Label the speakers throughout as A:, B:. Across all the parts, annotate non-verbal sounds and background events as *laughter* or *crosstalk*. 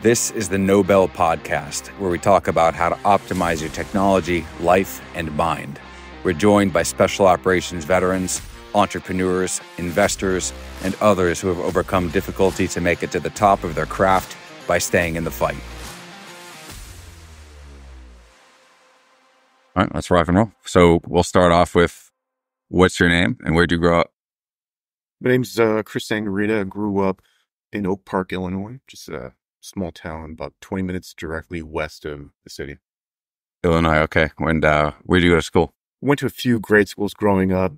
A: This is the No Bell Podcast, where we talk about how to optimize your technology, life, and mind. We're joined by special operations veterans, entrepreneurs, investors, and others who have overcome difficulty to make it to the top of their craft by staying in the fight. All right, let's rock and roll. So we'll start off with what's your name and where'd you grow up?
B: My name's uh, Chris Angarita. I grew up in Oak Park, Illinois, just a small town about 20 minutes directly west of the city.
A: Illinois, okay. When uh, where'd you go to school?
B: Went to a few grade schools growing up.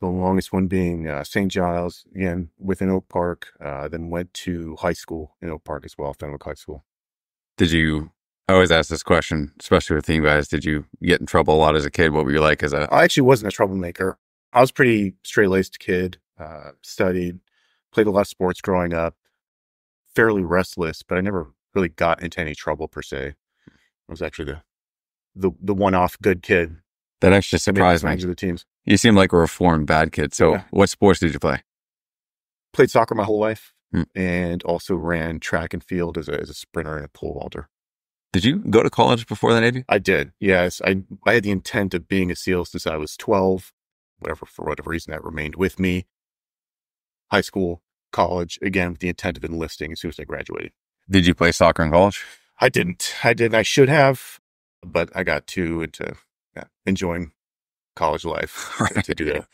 B: The longest one being uh, St. Giles, again within Oak Park. Uh, then went to high school in Oak Park as well, Fenwick High School.
A: Did you? I always ask this question, especially with team guys. Did you get in trouble a lot as a kid? What were you like as a?
B: I actually wasn't a troublemaker. I was a pretty straight laced kid. Uh, studied, played a lot of sports growing up. Fairly restless, but I never really got into any trouble per se. I was actually the the the one off good kid.
A: That actually surprised me.
B: the teams.
A: You seem like a reformed bad kid. So,
B: Yeah.
A: what sports did you play?
B: played soccer my whole life
A: Hmm.
B: and also ran track and field as a, as a sprinter and a pole vaulter.
A: Did you go to college before the Navy?
B: I did. Yes. I, I had the intent of being a SEAL since I was 12, whatever, for whatever reason that remained with me. High school, college, again, with the intent of enlisting as soon as I graduated.
A: Did you play soccer in college?
B: I didn't. I didn't. I should have, but I got too into yeah, enjoying college life *laughs*
A: Right.
B: to do that.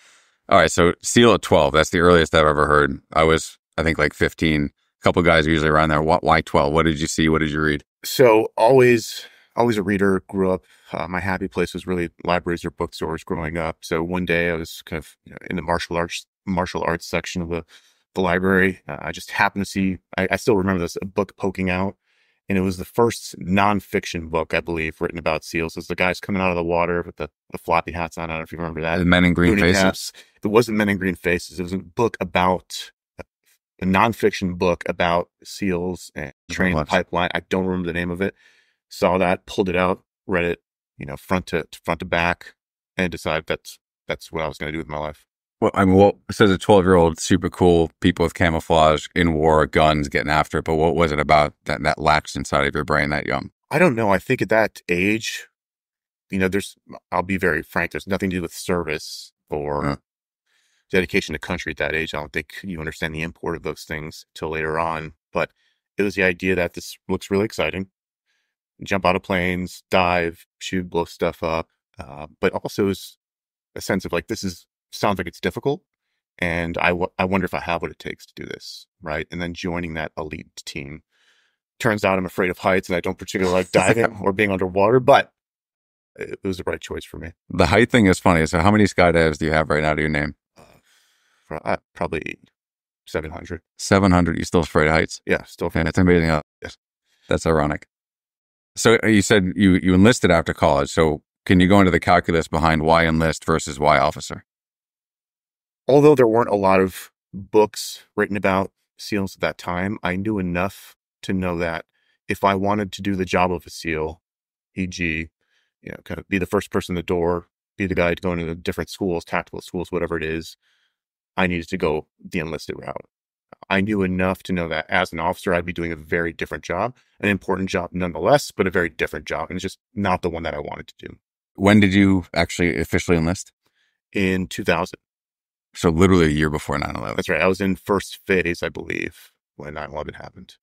A: All right. So, SEAL at 12. That's the earliest I've ever heard. I was, I think, like 15. A couple guys are usually around there. Why, why 12? What did you see? What did you read?
B: so always always a reader grew up uh, my happy place was really libraries or bookstores growing up so one day i was kind of you know, in the martial arts martial arts section of the the library uh, i just happened to see I, I still remember this a book poking out and it was the first nonfiction book i believe written about seals it's the guys coming out of the water with the, the floppy hats on i don't know if you remember that
A: The men in green
B: booty
A: faces.
B: caps. It wasn't Men in Green Faces. It was a book about a nonfiction book about seals and train pipeline. I don't remember the name of it. Saw that, pulled it out, read it, you know, front to front to back, and decided that's that's what I was going to do with my life.
A: Well, I mean, well, so as a 12 year old, super cool, people with camouflage in war, guns, getting after it. But what was it about that, that latched inside of your brain that young?
B: I don't know. I think at that age, you know, there's. I'll be very frank. There's nothing to do with service or
A: Yeah.
B: dedication to country at that age. I don't think you understand the import of those things till later on. But it was the idea that this looks really exciting. Jump out of planes, dive, shoot, blow stuff up. Uh, but also is a sense of like this is sounds like it's difficult, and I w- I wonder if I have what it takes to do this, right? And then joining that elite team. Turns out I'm afraid of heights and I don't particularly like diving *laughs* or being underwater, but it was the right choice for me.
A: The height thing is funny. So, how many skydives do you have right now to your name?
B: Uh, uh, probably 700.
A: 700. You still afraid of heights?
B: Yeah, still.
A: And it's amazing. How,
B: Yes.
A: That's ironic. So, uh, you said you, you enlisted after college. So, can you go into the calculus behind why enlist versus why officer?
B: Although there weren't a lot of books written about SEALs at that time, I knew enough to know that if I wanted to do the job of a SEAL, e.g., you know, kind of be the first person in the door, be the guy to go into the different schools, tactical schools, whatever it is, I needed to go the enlisted route. I knew enough to know that as an officer, I'd be doing a very different job, an important job nonetheless, but a very different job. And it's just not the one that I wanted to do.
A: When did you actually officially enlist?
B: In 2000,
A: So, literally a year before 9 11.
B: that's right. I was in first phase, I believe, when 9 11 happened.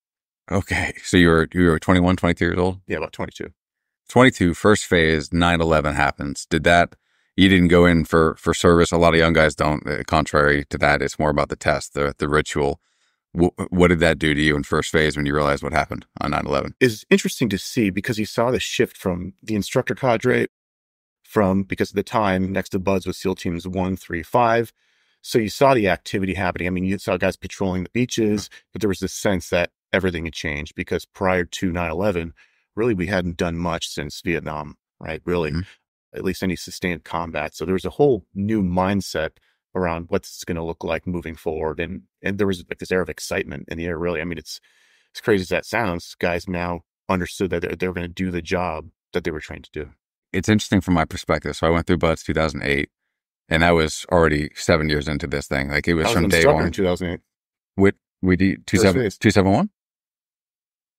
A: Okay. So, you were, you were 21, 22 years old?
B: Yeah, about 22.
A: 22 first phase 9-11 happens did that you didn't go in for for service a lot of young guys don't uh, contrary to that it's more about the test the the ritual Wh- what did that do to you in first phase when you realized what happened on 9-11
B: is interesting to see because you saw the shift from the instructor cadre from because at the time next to Buds was SEAL teams one, three, five. So you saw the activity happening. I mean, you saw guys patrolling the beaches, but there was this sense that everything had changed because prior to 9-11, really we hadn't done much since Vietnam, right? Really,
A: Mhm.
B: at least any sustained combat. So there was a whole new mindset around what's going to look like moving forward. And, and there was like this air of excitement in the air, really. I mean, it's, as crazy as that sounds, guys now understood that they're, they're going to do the job that they were trained to do.
A: it's interesting from my perspective so i went through Buds 2008 and i was already seven years into this thing like it was
B: was
A: from day one
B: in 2008.
A: What we did two seven two seven one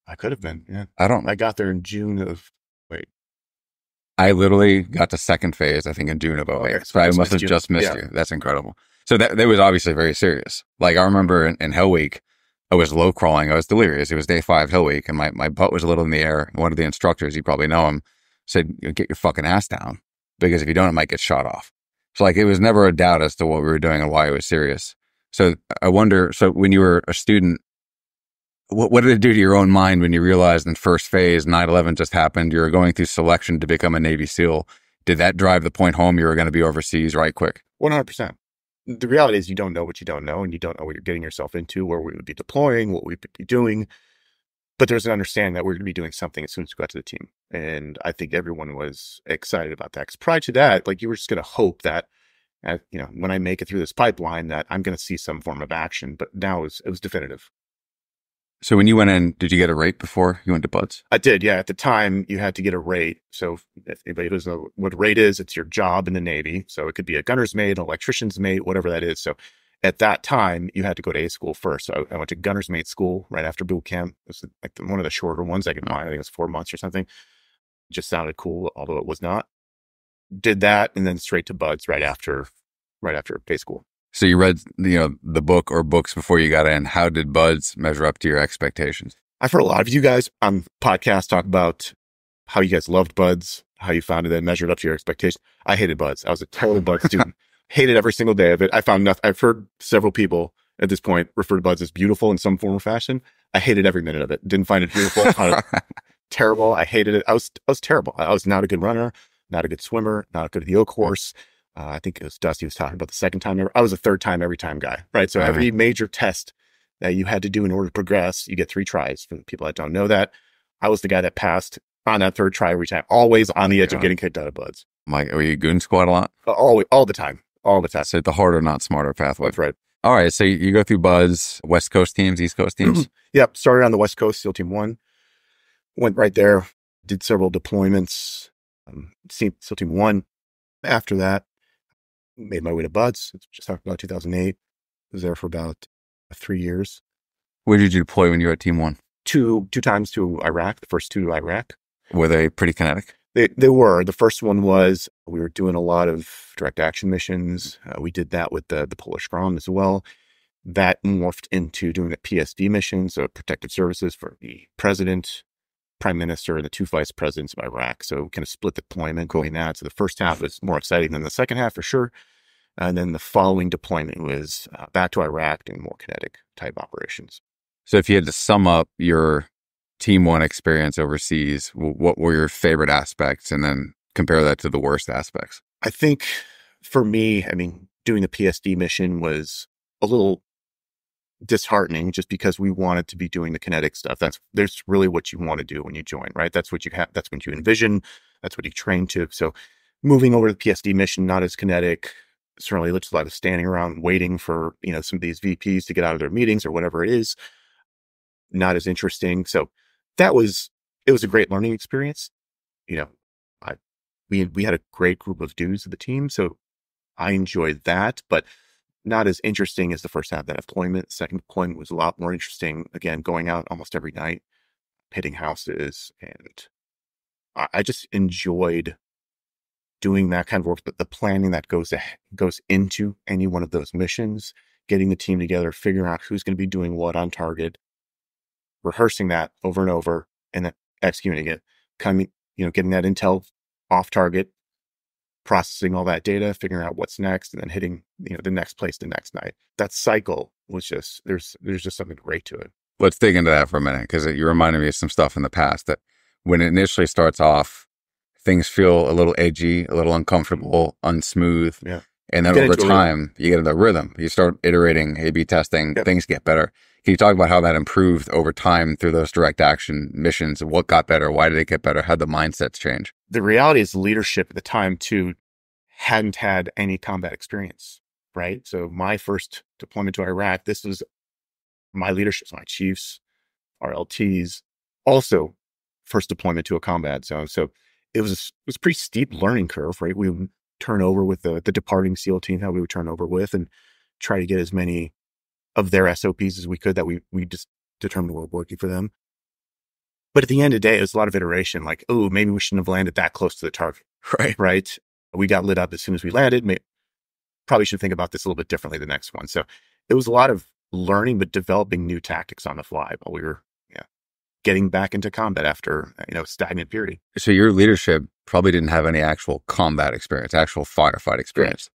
B: I could have been. Yeah.
A: I don't.
B: I got there in June of. Wait.
A: I literally got to second phase, I think, in June of 08.
B: Okay,
A: so I must have just missed
B: Yeah.
A: you. That's incredible. So that, that was obviously very serious. Like I remember in, in Hell Week, I was low crawling. I was delirious. It was day five Hell Week and my, my butt was a little in the air. One of the instructors, you probably know him, said, get your fucking ass down because if you don't, it might get shot off. So like it was never a doubt as to what we were doing and why it was serious. So I wonder, so when you were a student, what, what did it do to your own mind when you realized in first phase 9-11 just happened? You were going through selection to become a Navy SEAL. Did that drive the point home you were going to be overseas right quick?
B: One hundred percent. The reality is, you don't know what you don't know, and you don't know what you're getting yourself into, where we would be deploying, what we'd be doing. But there's an understanding that we're going to be doing something as soon as we got to the team, and I think everyone was excited about that. Because prior to that, like you were just going to hope that, uh, you know, when I make it through this pipeline, that I'm going to see some form of action. But now it was it was definitive.
A: So when you went in, did you get a rate before you went to Buds?
B: I did, yeah. At the time, you had to get a rate. So if anybody doesn't know what a rate is, it's your job in the Navy. So it could be a gunner's mate, an electrician's mate, whatever that is. So at that time, you had to go to A school first. So I went to gunner's mate school right after boot camp. It was like one of the shorter ones I could find. I think it was four months or something. Just sounded cool, although it was not. Did that and then straight to Buds right after, right after A school.
A: So you read, you know, the book or books before you got in. How did Buds measure up to your expectations?
B: I've heard a lot of you guys on podcasts talk about how you guys loved Buds, how you found it and measured up to your expectations. I hated Buds. I was a terrible Buds student. Hated every single day of it. I found nothing. I've heard several people at this point refer to Buds as beautiful in some form or fashion. I hated every minute of it. Didn't find it beautiful. *laughs* it terrible. I hated it. I was I was terrible. I was not a good runner, not a good swimmer, not good at the O course. Uh, I think it was Dusty was talking about the second time. ever- I was a third time every time guy, right? So every major test that you had to do in order to progress, you get three tries. For the people that don't know that, I was the guy that passed on that third try every time, always on the edge of getting kicked out of buds,
A: Mike, were you goon squad a lot?
B: all all the time, all the time.
A: It. The harder, not smarter pathway.
B: That's right.
A: All right. So you go through Buds, West Coast teams, East Coast teams. *clears throat*
B: Yep. Started on the West Coast, SEAL Team One. Went right there. Did several deployments. Um, SEAL Team One. After that, made my way to Buds. It's just talking about 2008. Was there for about three years.
A: Where did you deploy when you were at Team One?
B: Two two times to Iraq. The first two to Iraq.
A: Were they pretty kinetic?
B: They they were. The first one was we were doing a lot of direct action missions. Uh, we did that with the the Polish Grom as well. That morphed into doing the PSD mission, so protective services for the president, prime minister, and the two vice presidents of Iraq. So kind of split deployment going that. So the first half was more exciting than the second half for sure. And then the following deployment was uh, back to Iraq doing more kinetic type operations.
A: So if you had to sum up your Team One experience overseas, what were your favorite aspects, and then compare that to the worst aspects?
B: I think for me, I mean, doing the PSD mission was a little disheartening just because we wanted to be doing the kinetic stuff. That's there's really what you want to do when you join, right? That's what you have that's what you envision, that's what you train to. So moving over to the PSD mission, not as kinetic, certainly looks a lot of standing around waiting for, you know, some of these VPs to get out of their meetings or whatever it is. Not as interesting. So that was it was a great learning experience. You know, I we we had a great group of dudes of the team, so I enjoyed that, but not as interesting as the first half of that deployment. Second deployment was a lot more interesting. Again, going out almost every night, hitting houses, and I, I just enjoyed doing that kind of work. But the planning that goes goes into any one of those missions, getting the team together, figuring out who's going to be doing what on target, rehearsing that over and over, and then executing it. Coming, you know, getting that intel off target, processing all that data, figuring out what's next, and then hitting you know the next place the next night. That cycle was just there's there's just something great to it.
A: Let's dig into that for a minute because you reminded me of some stuff in the past that when it initially starts off, things feel a little edgy, a little uncomfortable, unsmooth.
B: Yeah.
A: And then over
B: into a rhythm.
A: time, you get into a rhythm. You start iterating, A B testing,
B: Yep.
A: things get better. Can you talk about how that improved over time through those direct action missions? and What got better? Why did it get better? How the mindsets change?
B: The reality is leadership at the time too hadn't had any combat experience, right? So my first deployment to Iraq, this was my leadership, my chiefs, our LTs, also first deployment to a combat zone. So it was it was a pretty steep learning curve, right? We would turn over with the the departing SEAL team that we would turn over with and try to get as many of their SOPs as we could that we we just determined were working for them. But at the end of the day, it was a lot of iteration. Like, oh, maybe we shouldn't have landed that close to the target. *laughs*
A: Right.
B: Right. We got lit up as soon as we landed. May- probably should think about this a little bit differently the next one. So it was a lot of learning, but developing new tactics on the fly while we were yeah, getting back into combat after, you know, stagnant period.
A: So your leadership probably didn't have any actual combat experience, actual firefight experience.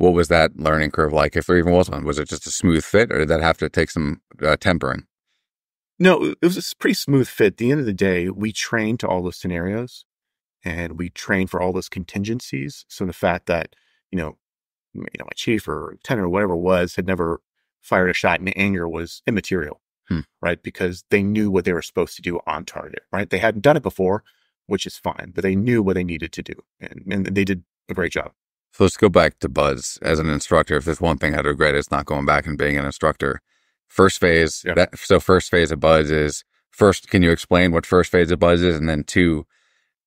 A: What was that learning curve like? If there even was one, was it just a smooth fit or did that have to take some uh, tempering?
B: No, it was a pretty smooth fit. At the end of the day, we trained to all those scenarios and we trained for all those contingencies. So the fact that, you know, you know, my chief or lieutenant or whatever it was had never fired a shot in anger was immaterial,
A: Hmm.
B: right? Because they knew what they were supposed to do on target, right? They hadn't done it before, which is fine, but they knew what they needed to do, and, and they did a great job.
A: So let's go back to Buds as an instructor. If there's one thing I'd regret, it's not going back and being an instructor. First phase,
B: Yeah.
A: that, so first phase of Buds is first, can you explain what first phase of Buds is? And then two,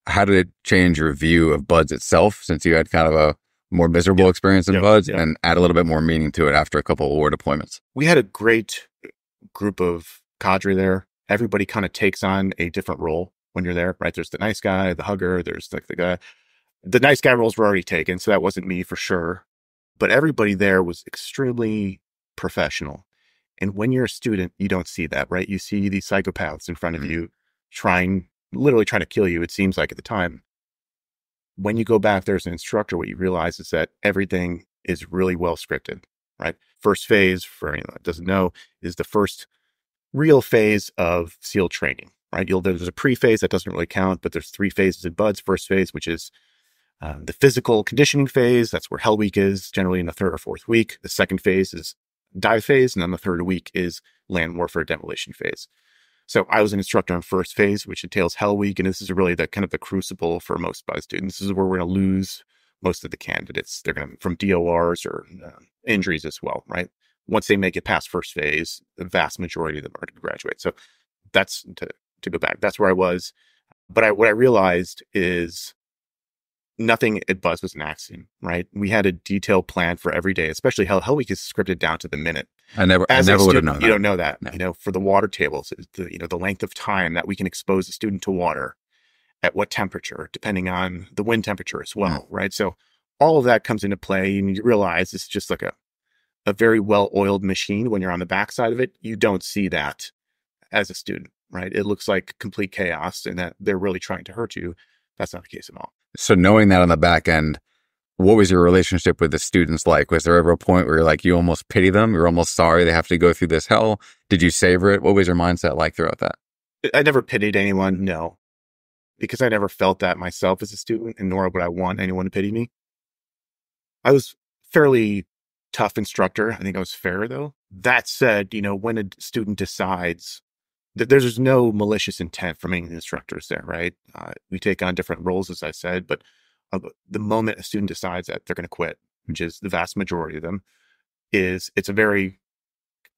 A: how did it change your view of Buds itself since you had kind of a more miserable
B: Yeah.
A: experience in
B: Yeah. Yeah.
A: and add a little bit more meaning to it after a couple of war deployments?
B: We had a great group of cadre there. Everybody kind of takes on a different role when you're there, right? There's the nice guy, the hugger, there's like the guy. The nice guy roles were already taken, so that wasn't me for sure. But everybody there was extremely professional. And when you're a student, you don't see that, right? You see these psychopaths in front of
A: Mhm.
B: you trying, literally trying to kill you, it seems like at the time. When you go back there as an instructor, what you realize is that everything is really well scripted, right? First phase, for anyone that doesn't know, is the first real phase of SEAL training, right? You'll, there's a pre phase that doesn't really count, but there's three phases in BUDS. First phase, which is uh, the physical conditioning phase. That's where Hell Week is, generally in the third or fourth week. The second phase is dive phase. And then the third week is land warfare demolition phase. So I was an instructor on first phase, which entails Hell Week. And this is really the kind of the crucible for most BUDS students. This is where we're going to lose most of the candidates. They're going to, from DORs or uh, injuries as well, right? Once they make it past first phase, the vast majority of them are going to graduate. So that's to, to go back. That's where I was. But I, what I realized is nothing at Buds was an accident, right? We had a detailed plan for every day, especially Hell, Hell Week is scripted down to the minute.
A: I never,
B: As
A: I never would have known
B: You
A: that.
B: don't know that.
A: No.
B: You know, for the water tables, the, you know, the length of time that we can expose a student to water at what temperature, depending on the wind temperature as well, right? So all of that comes into play and you realize it's just like a, a very well oiled machine. When you're on the backside of it, you don't see that as a student, right? It looks like complete chaos and that they're really trying to hurt you. That's not the case at all.
A: So knowing that on the back end, what was your relationship with the students like? Was there ever a point where you're like, you almost pity them? You're almost sorry they have to go through this hell. Did you savor it? What was your mindset like throughout that?
B: I never pitied anyone, no, because I never felt that myself as a student, and nor would I want anyone to pity me. I was fairly tough instructor. I think I was fair though. That said, you know, when a student decides there's no malicious intent from any instructors there, right? Uh, we take on different roles, as I said, but uh, the moment a student decides that they're going to quit, which is the vast majority of them, is it's a very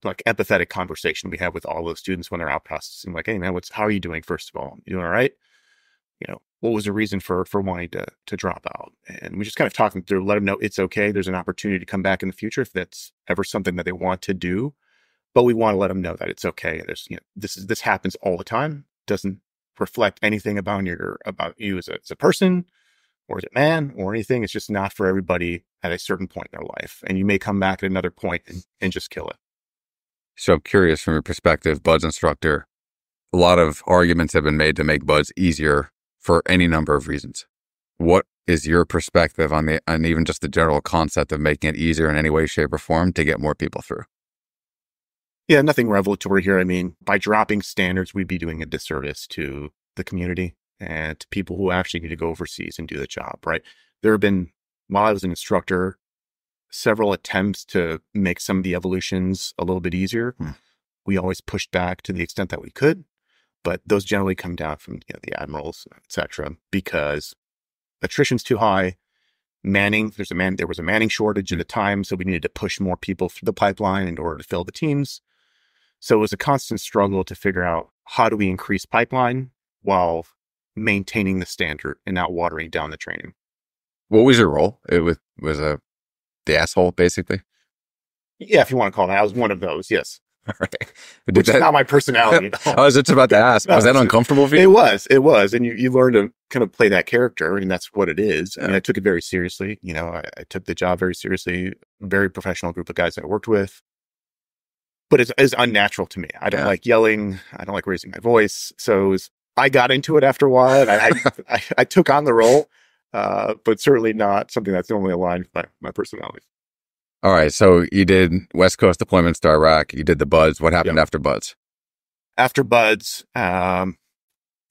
B: like empathetic conversation we have with all those students when they're out processing. Like, hey man, what's how are you doing? First of all, you doing all right? You know, what was the reason for for wanting to to drop out? And we just kind of talk them through, let them know it's okay. There's an opportunity to come back in the future if that's ever something that they want to do. But we want to let them know that it's okay. There's you know this is this happens all the time. Doesn't reflect anything about your about you as a, as a person or as a man or anything. It's just not for everybody at a certain point in their life. And you may come back at another point and, and just kill it.
A: So I'm curious from your perspective, Bud's instructor, a lot of arguments have been made to make Buds easier for any number of reasons. What is your perspective on the, on even just the general concept of making it easier in any way, shape or form to get more people through?
B: Yeah, nothing revelatory here. I mean, by dropping standards, we'd be doing a disservice to the community and to people who actually need to go overseas and do the job, right? There have been, while I was an instructor, several attempts to make some of the evolutions a little bit easier.
A: Hmm.
B: We always pushed back to the extent that we could, but those generally come down from you know, the admirals, et cetera, because attrition's too high. Manning, there's a man, there was a manning shortage at the time, so we needed to push more people through the pipeline in order to fill the teams. So it was a constant struggle to figure out how do we increase pipeline while maintaining the standard and not watering down the training.
A: What was your role? It was, was a, the asshole basically.
B: Yeah, if you want to call it, that, I was one of those. Yes. *laughs*
A: Right. Did
B: which is not my personality. all. *laughs*
A: I was just about to ask. *laughs* Was that uncomfortable for you?
B: It was, it was, and you you learn to kind of play that character, and that's what it is.
A: Yeah.
B: I took it very seriously. You know, I, I took the job very seriously. Very professional group of guys I worked with, but it's, it's unnatural to me. I don't
A: Yeah.
B: like yelling. I don't like raising my voice. So was, I got into it after a while. And I, *laughs* I, I, took on the role, uh, but certainly not something that's normally aligned with my, my personality.
A: All right. So you did West Coast deployments to Iraq. You did the Buds. What happened after Buds?
B: after buds um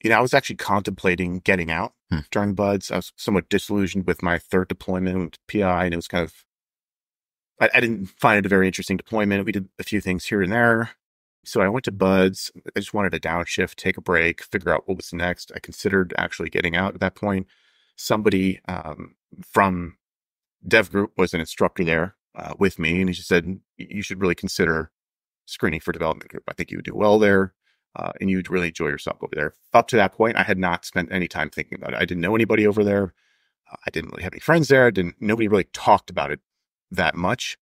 B: you know i was actually contemplating getting out
A: Hmm.
B: during buds i was somewhat disillusioned with my third deployment with pi and it was kind of I, I didn't find it a very interesting deployment we did a few things here and there so i went to buds i just wanted to downshift take a break figure out what was next i considered actually getting out at that point somebody um, from dev group was an instructor there uh, with me and he just said you should really consider screening for development group. I think you would do well there. Uh, and you'd really enjoy yourself over there. Up to that point, I had not spent any time thinking about it. I didn't know anybody over there. Uh, I didn't really have any friends there. I didn't nobody really talked about it that much.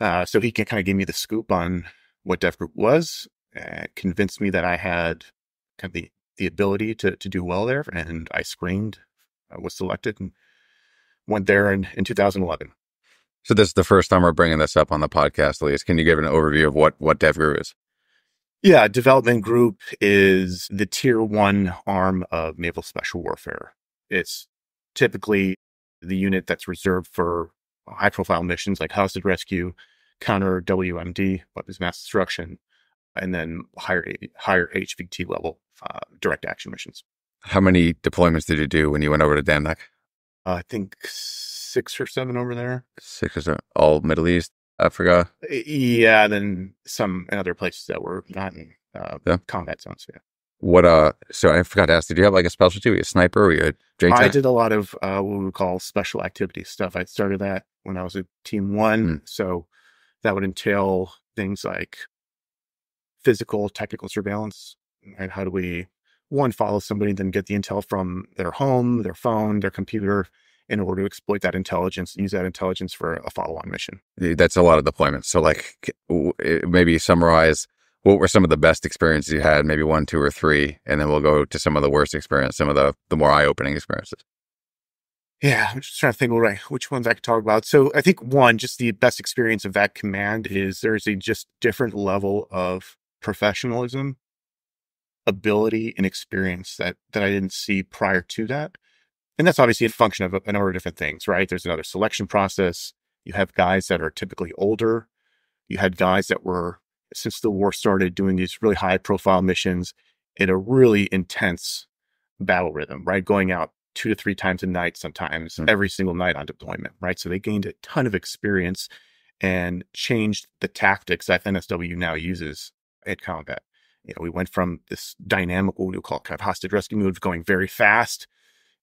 B: Uh, so he kind of gave me the scoop on what Dev Group was, and convinced me that I had kind of the, the ability to to do well there. And I screened, I was selected, and went there in, in 2011.
A: So this is the first time we're bringing this up on the podcast, Elias. Can you give an overview of what what DevGru is?
B: Yeah, development group is the tier one arm of Naval Special Warfare. It's typically the unit that's reserved for high profile missions like hostage rescue, counter WMD, weapons mass destruction, and then higher higher HVT level uh, direct action missions.
A: How many deployments did you do when you went over to Dam Neck?
B: Uh, I think six or seven over there.
A: Six or seven, all Middle East, Africa.
B: Yeah, and then some other places that were not in uh,
A: Yeah.
B: combat zones. Yeah.
A: What uh? So I forgot to ask. Did you have like a specialty? Were you a sniper? Were you a?
B: I did a lot of uh, what we call special activity stuff. I started that when I was at Team One,
A: Hmm.
B: so that would entail things like physical, technical surveillance. And how do we one follow somebody, then get the intel from their home, their phone, their computer, in order to exploit that intelligence, use that intelligence for a follow-on mission.
A: That's a lot of deployments. So like, eh, maybe summarize what were some of the best experiences you had? Maybe one, two, or three, and then we'll go to some of the worst experience, some of the the more eye opening experiences.
B: Yeah, I'm just trying to think I, which ones I could talk about. So I think one, just the best experience of that command is there's a just different level of professionalism, ability, and experience that that I didn't see prior to that. And that's obviously a function of a, a number of different things, right? There's another selection process. You have guys that are typically older. You had guys that were since the war started doing these really high profile missions in a really intense battle rhythm, right? Going out two to three times a night, sometimes
A: Mm.
B: every single night on deployment, right? So they gained a ton of experience and changed the tactics that NSW now uses at combat. You know, we went from this dynamic, what we call kind of hostage rescue move, going very fast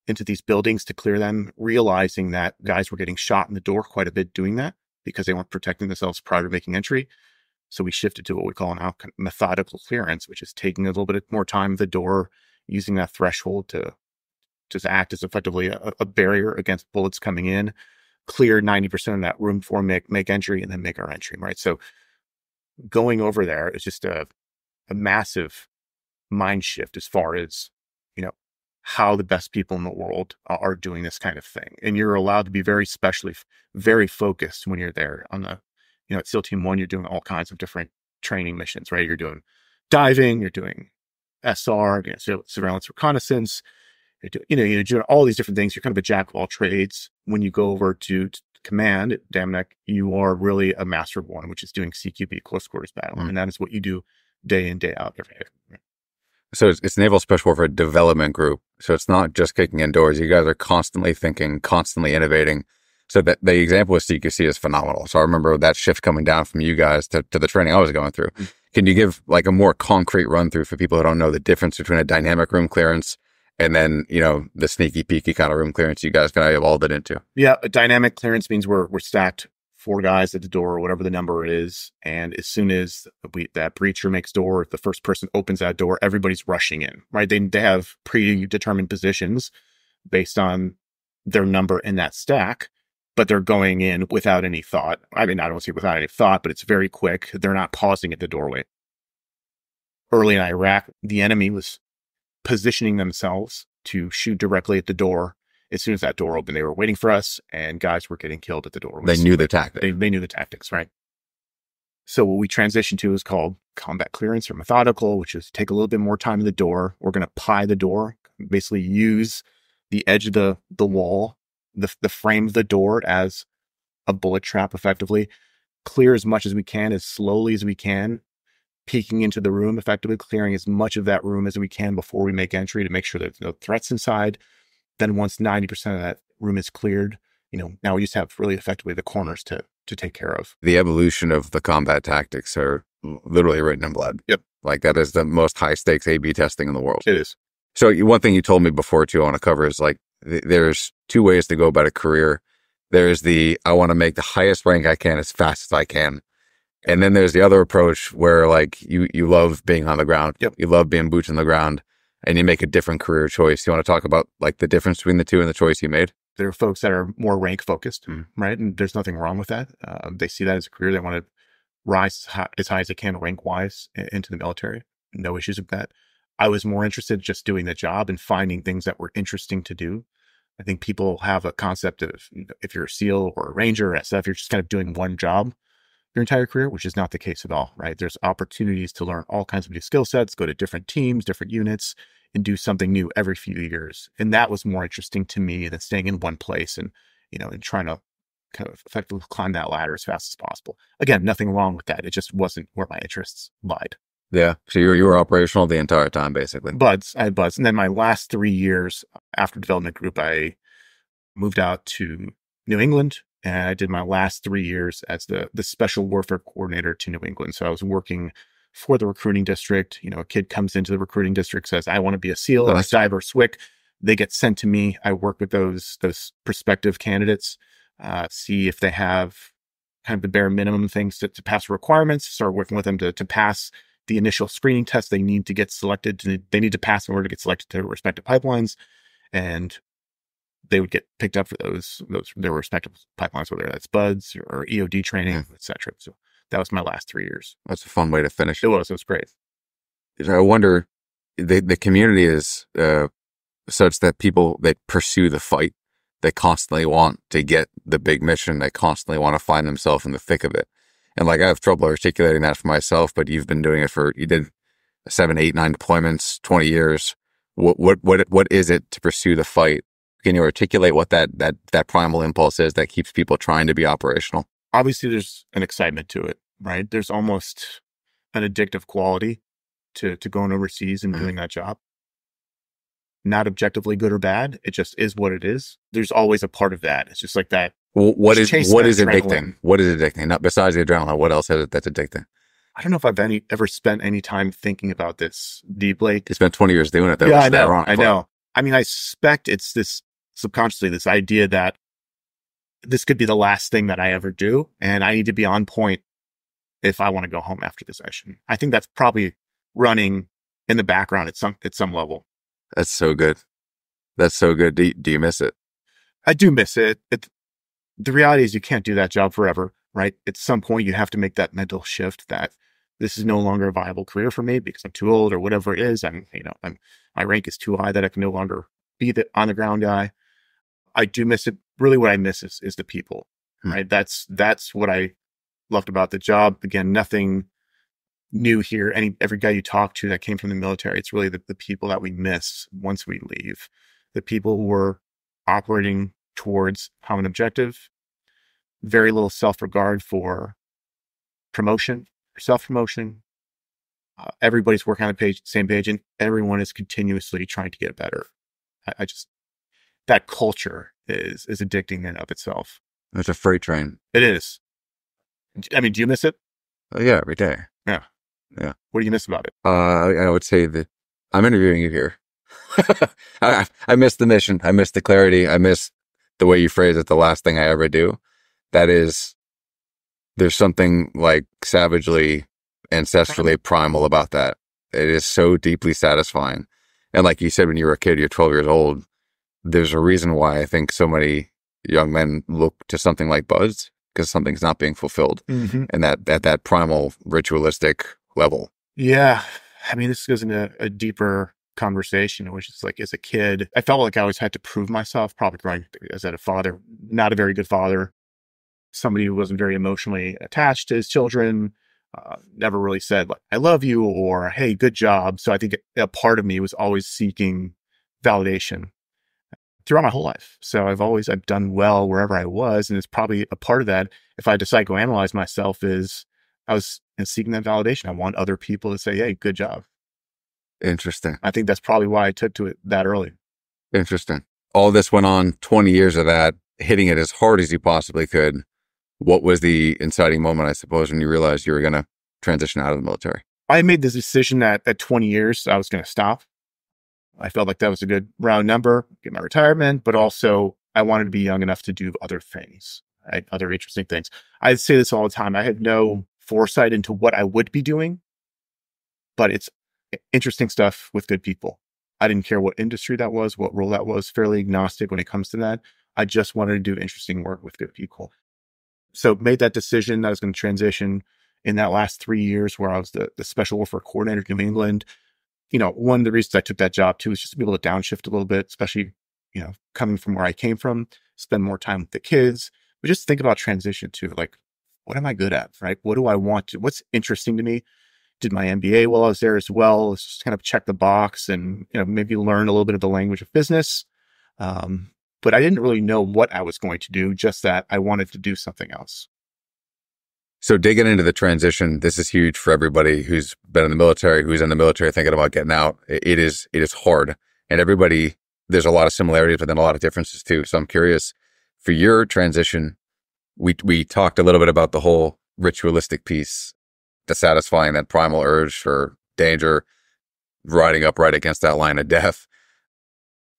B: into these buildings to clear them, realizing that guys were getting shot in the door quite a bit doing that because they weren't protecting themselves prior to making entry. So we shifted to what we call now methodical clearance, which is taking a little bit more time at the door, using that threshold to just act as effectively a, a barrier against bullets coming in, clear 90% of that room for make, make entry and then make our entry, right? So going over there is just a, a massive mind shift as far as, you know, how the best people in the world are doing this kind of thing. And you're allowed to be very specially, very focused when you're there on the, you know, at SEAL Team One, you're doing all kinds of different training missions, right? You're doing diving, you're doing SR, you know, surveillance reconnaissance, you're doing, you know, you're doing all these different things. You're kind of a jack of all trades. When you go over to t- command at Dam Neck, you are really a master of one, which is doing CQB, close quarters battle.
A: Mm.
B: And that is what you do day in, day out every day.
A: So it's, it's Naval Special Warfare Development Group. So it's not just kicking indoors. You guys are constantly thinking, constantly innovating. So that the example with CQC is phenomenal. So I remember that shift coming down from you guys to, to the training I was going through.
B: Mm.
A: Can you give like a more concrete run through for people who don't know the difference between a dynamic room clearance and then, you know, the sneaky peeky kind of room clearance you guys kind of evolved it into?
B: Yeah, a dynamic clearance means we're we're stacked four guys at the door, or whatever the number is, and as soon as we that breacher makes door, if the first person opens that door, everybody's rushing in. Right? They they have predetermined positions based on their number in that stack, but they're going in without any thought. I mean, I don't say without any thought, but it's very quick. They're not pausing at the doorway. Early in Iraq, the enemy was positioning themselves to shoot directly at the door. As soon as that door opened, they were waiting for us, and guys were getting killed at the door.
A: They knew the tactics.
B: They, they knew the tactics, right? So what we transitioned to is called combat clearance or methodical, which is take a little bit more time at the door. We're going to pie the door, basically use the edge of the, the wall, the, the frame of the door as a bullet trap effectively, clear as much as we can, as slowly as we can, peeking into the room, effectively clearing as much of that room as we can before we make entry to make sure there's no threats inside. Then once 90% of that room is cleared, you know, now we just have really effectively the corners to to take care of.
A: The evolution of the combat tactics are literally written in blood.
B: Yep.
A: Like that is the most high stakes A B testing in the world.
B: It is.
A: So one thing you told me before too on a cover is like th- there's two ways to go about a career. There's the I want to make the highest rank I can as fast as I can. And then there's the other approach where like you you love being on the ground.
B: Yep.
A: You love being boots on the ground and you make a different career choice. You want to talk about like the difference between the two and the choice you made?
B: there are folks that are more rank focused, mm. right? And there's nothing wrong with that. Uh, they see that as a career. They want to rise high, as high as they can rank wise into the military. No issues with that. I was more interested in just doing the job and finding things that were interesting to do. I think people have a concept of if you're a SEAL or a Ranger or SF, you're just kind of doing one job your entire career, which is not the case at all, right? There's opportunities to learn all kinds of new skill sets, go to different teams, different units, and do something new every few years. And that was more interesting to me than staying in one place and, you know, and trying to kind of effectively climb that ladder as fast as possible. Again, nothing wrong with that. It just wasn't where my interests lied.
A: Yeah. So you were, you were operational the entire time, basically.
B: Buds. I had buds. And then my last three years after development group, I moved out to New England and I did my last three years as the, the special warfare coordinator to New England. So I was working for the recruiting district. You know, a kid comes into the recruiting district, says, I want to be a SEAL a diver SWCC. They get sent to me. I work with those, those prospective candidates, uh, see if they have kind of the bare minimum things to, to pass requirements, start working with them to, to pass the initial screening test they need to get selected. To, they need to pass in order to get selected to respective pipelines. And they would get picked up for those, those, their respective pipelines, whether that's buds or EOD training, mm. etc. So that was my last three years.
A: That's a fun way to finish.
B: It was. It was great.
A: I wonder, the the community is uh, such that people they pursue the fight. They constantly want to get the big mission. They constantly want to find themselves in the thick of it. And like I have trouble articulating that for myself, but you've been doing it for you did seven, eight, nine deployments, twenty years. What what what what is it to pursue the fight? Can you articulate what that that that primal impulse is that keeps people trying to be operational?
B: Obviously, there's an excitement to it right? There's almost an addictive quality to to going overseas and mm-hmm. doing that job. Not objectively good or bad. It just is what it is. There's always a part of that. It's just like that.
A: Well, what is what is adrenaline. addicting? What is addicting? Not besides the adrenaline. What else is it that's addicting?
B: I don't know if I've any ever spent any time thinking about this deeply.
A: You spent 20 years doing it.
B: That yeah, I know. I know. I mean, I suspect it's this subconsciously this idea that this could be the last thing that I ever do, and I need to be on point if I want to go home after the session. I think that's probably running in the background at some at some level.
A: That's so good. That's so good. Do you, do you miss it?
B: I do miss it. it. The reality is you can't do that job forever, right? At some point you have to make that mental shift that this is no longer a viable career for me because I'm too old or whatever it is. I'm, you know, I'm, my rank is too high that I can no longer be the on the ground guy. I do miss it. Really what I miss is, is the people, hmm. right? That's, that's what I loved about the job. Again, nothing new here. Any every guy you talk to that came from the military, it's really the, the people that we miss once we leave. The people who were operating towards common objective, very little self regard for promotion, self promotion. Uh, everybody's working on the page, same page, and everyone is continuously trying to get better. I, I just that culture is is addicting in of itself.
A: It's a freight train.
B: It is. I mean, do you miss it?
A: Uh, yeah, every day.
B: Yeah.
A: Yeah.
B: What do you miss about it?
A: Uh, I would say that I'm interviewing you here. *laughs* I, I miss the mission. I miss the clarity. I miss the way you phrase it. The last thing I ever do. That is, there's something like savagely, ancestrally primal about that. It is so deeply satisfying. And like you said, when you were a kid, you're 12 years old. There's a reason why I think so many young men look to something like Buds because something's not being fulfilled,
B: Mhm.
A: and that at that primal ritualistic level.
B: Yeah. I mean, this goes into a deeper conversation, which is like as a kid, I felt like I always had to prove myself, probably growing as a father, not a very good father, somebody who wasn't very emotionally attached to his children, uh, never really said, like, I love you or, hey, good job. So I think a part of me was always seeking validation throughout my whole life. So I've always, I've done well wherever I was. And it's probably a part of that. If I had to psychoanalyze myself is I was seeking that validation. I want other people to say, Hey, good job.
A: Interesting.
B: I think that's probably why I took to it that early.
A: Interesting. All this went on 20 years of that, hitting it as hard as you possibly could. What was the inciting moment, I suppose, when you realized you were going to transition out of the military?
B: I made this decision that at 20 years, I was going to stop. I felt like that was a good round number, get my retirement, but also I wanted to be young enough to do other things, right? other interesting things. I say this all the time. I had no hmm. foresight into what I would be doing, but it's interesting stuff with good people. I didn't care what industry that was, what role that was, fairly agnostic when it comes to that. I just wanted to do interesting work with good people. So made that decision that I was going to transition in that last three years where I was the, the special warfare coordinator in New England. You know, one of the reasons I took that job too was just to be able to downshift a little bit, especially, you know, coming from where I came from, spend more time with the kids, but just think about transition too. Like, what am I good at? Right? What do I want to, what's interesting to me? Did my MBA while I was there as well. Just kind of check the box and, you know, maybe learn a little bit of the language of business. Um, but I didn't really know what I was going to do, just that I wanted to do something else.
A: So digging into the transition, this is huge for everybody who's been in the military, who's in the military thinking about getting out. It is it is hard, and everybody there's a lot of similarities, but then a lot of differences too. So I'm curious for your transition. We we talked a little bit about the whole ritualistic piece, the satisfying that primal urge for danger, riding up right against that line of death.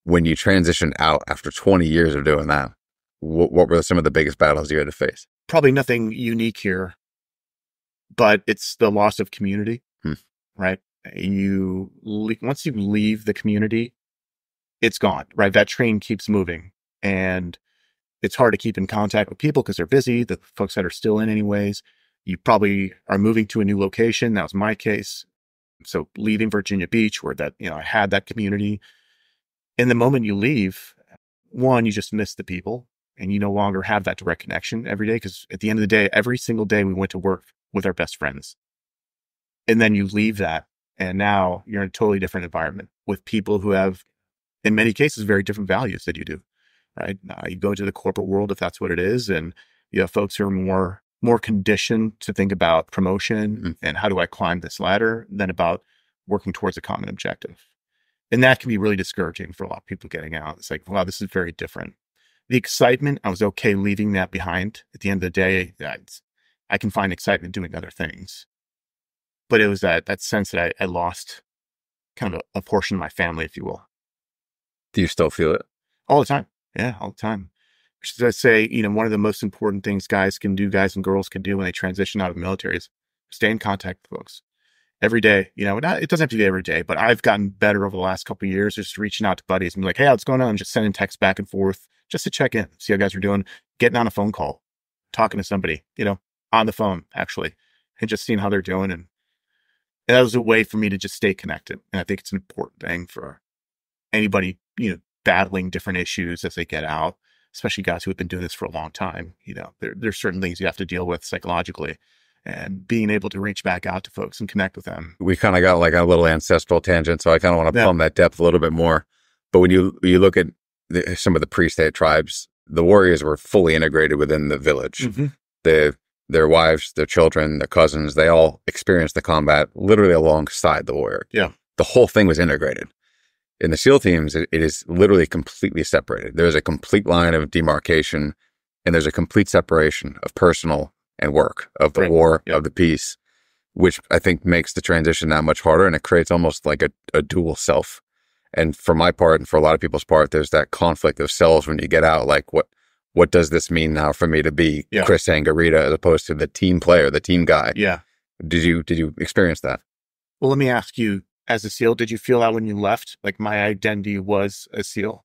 A: When you transitioned out after 20 years of doing that, what, what were some of the biggest battles you had to face?
B: probably nothing unique here, but it's the loss of community,
A: Hmm.
B: right? You once you leave the community, it's gone, right? That train keeps moving, and it's hard to keep in contact with people because they're busy. The folks that are still in, anyways, you probably are moving to a new location. That was my case. So leaving Virginia Beach, where that you know I had that community, and the moment you leave, one you just miss the people and you no longer have that direct connection every day because at the end of the day every single day we went to work with our best friends and then you leave that and now you're in a totally different environment with people who have in many cases very different values that you do right uh, you go into the corporate world if that's what it is and you have folks who are more more conditioned to think about promotion
A: Mhm.
B: and how do i climb this ladder than about working towards a common objective and that can be really discouraging for a lot of people getting out it's like wow this is very different the excitement, I was okay leaving that behind. At the end of the day, I can find excitement doing other things. But it was that that sense that I, I lost kind of a, a portion of my family, if you will,
A: Do you still feel it?
B: all the time. Yeah, all the time. Is, I say, you know, one of the most important things guys can do, guys and girls can do when they transition out of the military is stay in contact with folks every day. You know, not, it doesn't have to be every day, but I've gotten better over the last couple years, just reaching out to buddies and be like, hey, what's going on? Just sending texts back and forth just to check in, see how guys are doing, getting on a phone call, talking to somebody, you know, on the phone actually, and just seeing how they're doing. And, and that was a way for me to just stay connected. And I think it's an important thing for anybody, you know, battling different issues as they get out, especially guys who have been doing this for a long time. You know, there, there's certain things you have to deal with psychologically and being able to reach back out to folks and connect with them.
A: we kind of got like a little ancestral tangent, so I kind of want to
B: Yeah.
A: plumb that depth a little bit more. But when you you look at the, some of the pre-state tribes, the warriors were fully integrated within the village.
B: Mm-hmm.
A: The their wives, their children, their cousins, they all experienced the combat literally alongside the warrior.
B: Yeah.
A: the whole thing was integrated. In the SEAL teams, it, it is literally completely separated. There's a complete line of demarcation, and there's a complete separation of personal and work, of the
B: Right.
A: war,
B: Yeah.
A: of the peace which I think makes the transition that much harder and it creates almost like a, a dual self. And for my part and for a lot of people's part, there's that conflict of selves when you get out. Like what what does this mean now for me to be
B: Yeah.
A: Chris Angarita as opposed to the team player, the team guy?
B: Yeah.
A: Did you did you experience that?
B: Well, let me ask you, as a SEAL, did you feel that when you left? Like my identity was a SEAL?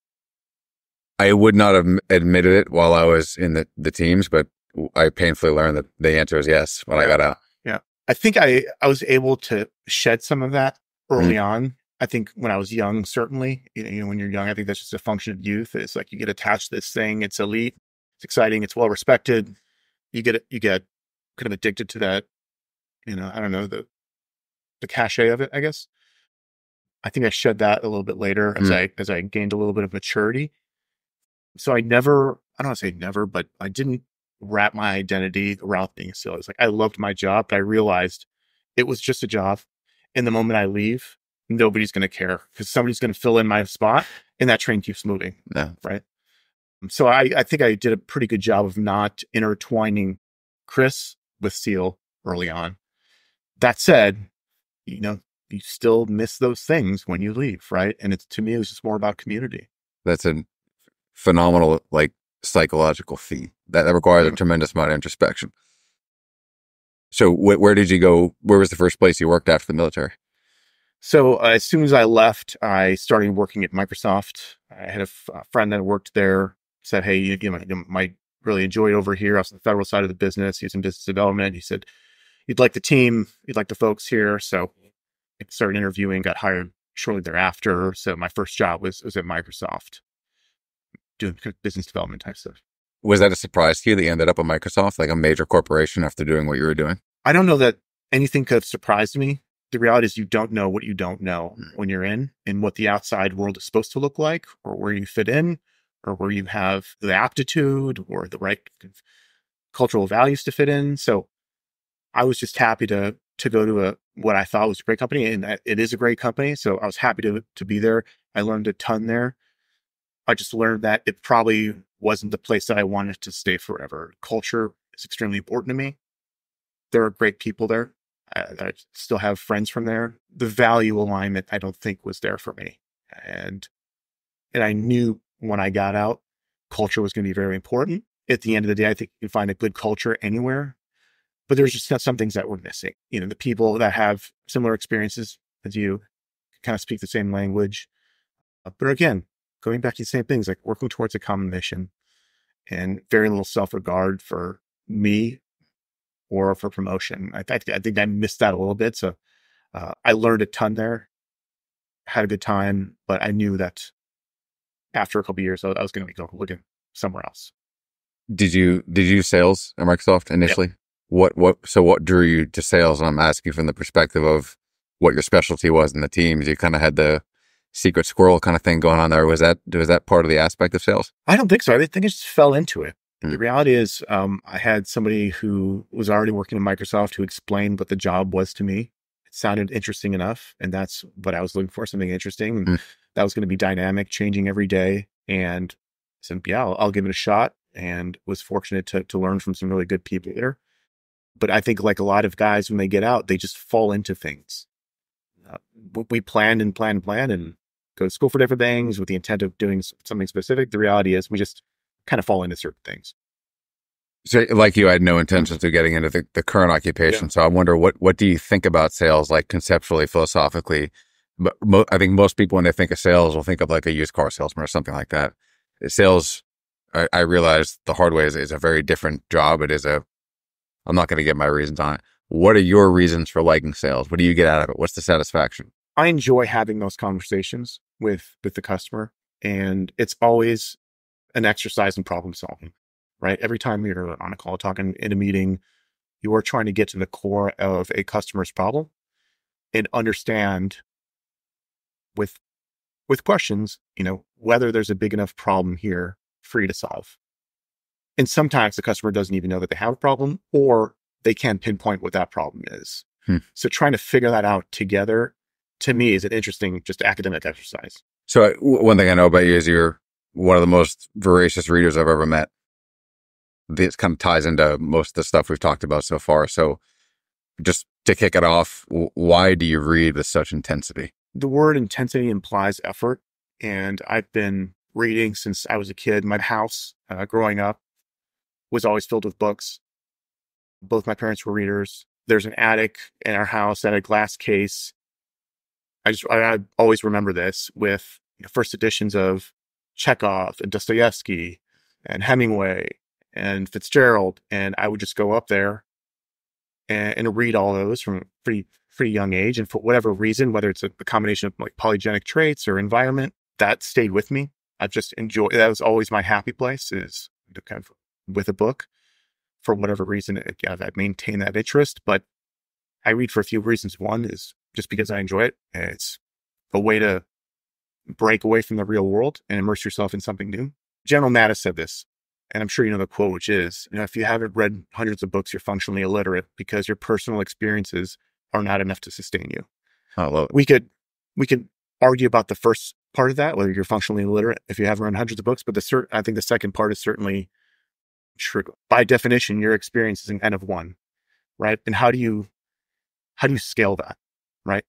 A: I would not have admitted it while I was in the, the teams, but I painfully learned that the answer is yes when I got out.
B: Yeah. I think I, I was able to shed some of that early mm-hmm. on. I think when I was young, certainly, you know, when you're young, I think that's just a function of youth. It's like you get attached to this thing. It's elite. It's exciting. It's well respected. You get, you get kind of addicted to that. You know, I don't know, the, the cachet of it, I guess. I think I shed that a little bit later as mm. I, as I gained a little bit of maturity. So I never, I don't want to say never, but I didn't wrap my identity around being a SEAL. It's like I loved my job, but I realized it was just a job. And the moment I leave, nobody's going to care because somebody's going to fill in my spot and that train keeps moving.
A: Yeah.
B: Right. So I, I think I did a pretty good job of not intertwining Chris with SEAL early on. That said, you know, you still miss those things when you leave, right? And it's to me, it's just more about community.
A: That's a phenomenal, like psychological feat that, that requires a tremendous amount of introspection. So, wh- where did you go? Where was the first place you worked after the military?
B: So, uh, as soon as I left, I started working at Microsoft. I had a, f- a friend that worked there. Said, "Hey, you, you, you might really enjoy it over here." I was on the federal side of the business. He's in business development. He said, "You'd like the team. You'd like the folks here." So, I started interviewing. Got hired shortly thereafter. So, my first job was was at Microsoft, doing business development type stuff.
A: Was that a surprise to you that you ended up at Microsoft, like a major corporation, after doing what you were doing?
B: I don't know that anything could have surprised me. The reality is, you don't know what you don't know mm. when you're in, and what the outside world is supposed to look like, or where you fit in, or where you have the aptitude or the right cultural values to fit in. So, I was just happy to to go to a what I thought was a great company, and it is a great company. So I was happy to to be there. I learned a ton there. I just learned that it probably wasn't the place that I wanted to stay forever. Culture is extremely important to me. There are great people there. Uh, I, I still have friends from there. The value alignment, I don't think was there for me. And, and I knew when I got out, culture was going to be very important. At the end of the day, I think you can find a good culture anywhere, but there's just some things that were missing. You know, the people that have similar experiences as you kind of speak the same language. Uh, but again, going back to the same things like working towards a common mission and very little self regard for me or for promotion. I, th- I think I missed that a little bit. So uh, I learned a ton there, had a good time, but I knew that after a couple years, I was going to be looking somewhere else.
A: Did you did you sales at Microsoft initially? Yep. What what so what drew you to sales? And I'm asking from the perspective of what your specialty was in the teams. You kind of had the secret squirrel kind of thing going on there. Was that was that part of the aspect of sales?
B: I don't think so. I think it just fell into it. Mm-hmm. The reality is, um, I had somebody who was already working in Microsoft who explained what the job was to me. It sounded interesting enough, and that's what I was looking for something interesting. Mm-hmm. That was going to be dynamic, changing every day. And I said, "Yeah, I'll, I'll give it a shot." And was fortunate to to learn from some really good people there. But I think, like a lot of guys, when they get out, they just fall into things. Uh, we planned and planned and planned, and go to school for different things with the intent of doing something specific. The reality is we just kind of fall into certain things.
A: So, like you, I had no intentions of getting into the, the current occupation. Yeah. So, I wonder what what do you think about sales, like conceptually, philosophically? But mo- I think most people, when they think of sales, will think of like a used car salesman or something like that. Sales, I, I realize the hard way is, is a very different job. It is a. I'm not going to get my reasons on it. What are your reasons for liking sales? What do you get out of it? What's the satisfaction?
B: I enjoy having those conversations with with the customer and it's always an exercise in problem solving right every time you're on a call talking in a meeting you are trying to get to the core of a customer's problem and understand with with questions you know whether there's a big enough problem here for you to solve and sometimes the customer doesn't even know that they have a problem or they can't pinpoint what that problem is hmm. so trying to figure that out together to me is an interesting, just academic exercise.
A: So one thing I know about you is you're one of the most voracious readers I've ever met. This kind of ties into most of the stuff we've talked about so far. So just to kick it off, why do you read with such intensity?
B: The word intensity implies effort. And I've been reading since I was a kid. My house uh, growing up was always filled with books. Both my parents were readers. There's an attic in our house had a glass case I just I, I always remember this with you know, first editions of Chekhov and Dostoevsky and Hemingway and Fitzgerald. And I would just go up there and, and read all those from pretty, pretty young age. And for whatever reason, whether it's a, a combination of like polygenic traits or environment, that stayed with me. I've just enjoyed, that was always my happy place is kind of with a book for whatever reason. It, yeah, I maintain that interest, but I read for a few reasons. One is just because I enjoy it. It's a way to break away from the real world and immerse yourself in something new. General Mattis said this, and I'm sure you know the quote, which is, you know, if you haven't read hundreds of books, you're functionally illiterate because your personal experiences are not enough to sustain you.
A: I love it.
B: We could, we could argue about the first part of that, whether you're functionally illiterate if you haven't read hundreds of books, but the cert, I think the second part is certainly true. By definition, your experience is an N of one, right? And how do you, how do you scale that, right?